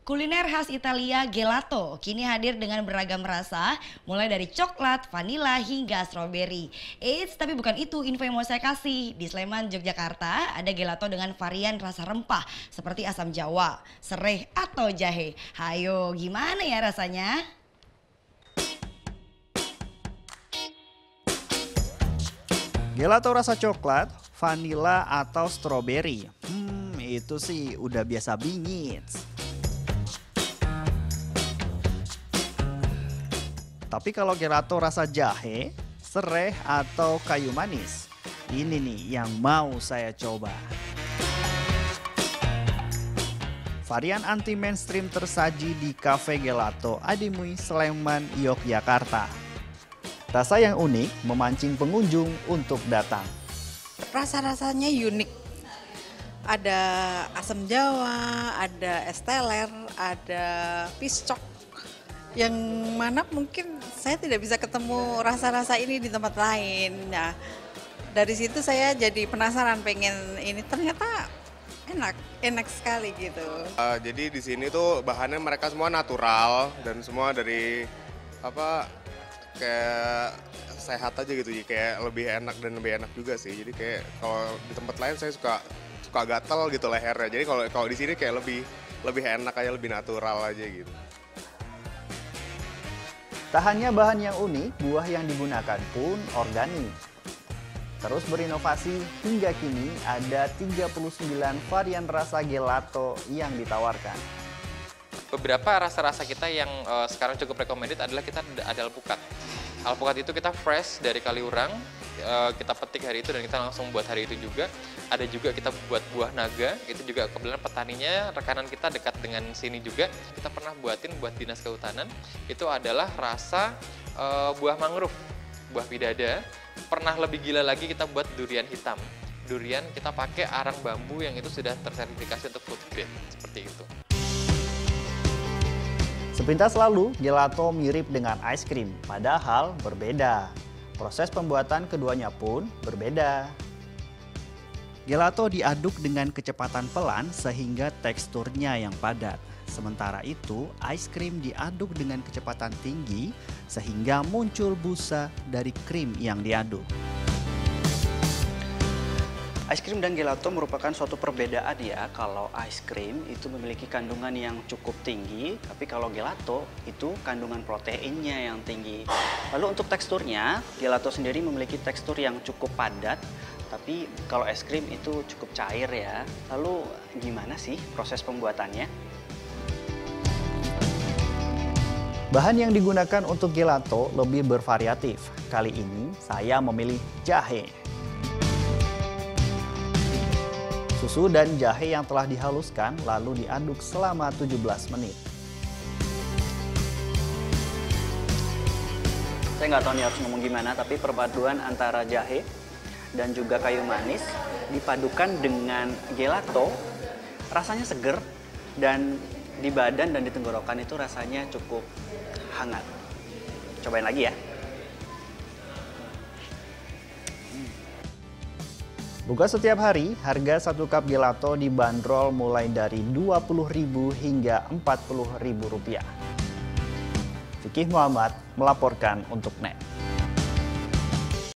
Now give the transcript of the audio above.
Kuliner khas Italia gelato kini hadir dengan beragam rasa, mulai dari coklat, vanila hingga stroberi. Eits, tapi bukan itu info yang mau saya kasih. Di Sleman, Yogyakarta ada gelato dengan varian rasa rempah seperti asam jawa, serai atau jahe. Hayo, gimana ya rasanya? Gelato rasa coklat, vanila atau stroberi. Hmm, itu sih udah biasa bingit. Tapi kalau gelato rasa jahe, serai atau kayu manis, ini nih yang mau saya coba. Varian anti mainstream tersaji di Cafe Gelato Adimui Sleman, Yogyakarta. Rasa yang unik memancing pengunjung untuk datang. Rasa-rasanya unik. Ada asam jawa, ada es teler, ada piscok. Yang mana mungkin saya tidak bisa ketemu rasa-rasa ini di tempat lain. Nah, dari situ saya jadi penasaran pengen ini. Ternyata enak, enak sekali gitu. Uh, jadi di sini tuh bahannya mereka semua natural dan semua dari apa kayak sehat aja gitu. Jadi kayak lebih enak dan lebih enak juga sih. Jadi kayak kalau di tempat lain saya suka suka gatel gitu lehernya. Jadi kalau kalau di sini kayak lebih lebih enak aja lebih natural aja gitu Tak hanya bahan yang unik, buah yang digunakan pun organik. Terus berinovasi, hingga kini ada 39 varian rasa gelato yang ditawarkan. Beberapa rasa-rasa kita yang uh, sekarang cukup recommended adalah kita ada alpukat. Alpukat itu kita fresh dari Kaliurang, uh, kita petik hari itu dan kita langsung buat hari itu juga. Ada juga kita buat buah naga, itu juga kebetulan petaninya rekanan kita dekat dengan sini juga. Kita pernah buatin buat dinas kehutanan, itu adalah rasa uh, buah mangrove, buah pidada. Pernah lebih gila lagi kita buat durian hitam. Durian kita pakai arang bambu yang itu sudah tersertifikasi untuk food grade, seperti itu. Sepintas lalu, gelato mirip dengan es krim, padahal berbeda. Proses pembuatan keduanya pun berbeda. Gelato diaduk dengan kecepatan pelan sehingga teksturnya yang padat. Sementara itu, es krim diaduk dengan kecepatan tinggi sehingga muncul busa dari krim yang diaduk. Es krim dan gelato merupakan suatu perbedaan ya. Kalau es krim itu memiliki kandungan yang cukup tinggi, tapi kalau gelato itu kandungan proteinnya yang tinggi. Lalu untuk teksturnya, gelato sendiri memiliki tekstur yang cukup padat, tapi kalau es krim itu cukup cair ya. Lalu gimana sih proses pembuatannya? Bahan yang digunakan untuk gelato lebih bervariatif. Kali ini saya memilih jahe. Susu dan jahe yang telah dihaluskan lalu diaduk selama 17 menit. Saya nggak tahu nih harus ngomong gimana, tapi perpaduan antara jahe dan juga kayu manis dipadukan dengan gelato, rasanya seger dan di badan dan di tenggorokan itu rasanya cukup hangat. Cobain lagi ya. Buka setiap hari, harga satu cup gelato dibanderol mulai dari Rp20.000 hingga Rp40.000. Fikih Muhammad melaporkan untuk NET.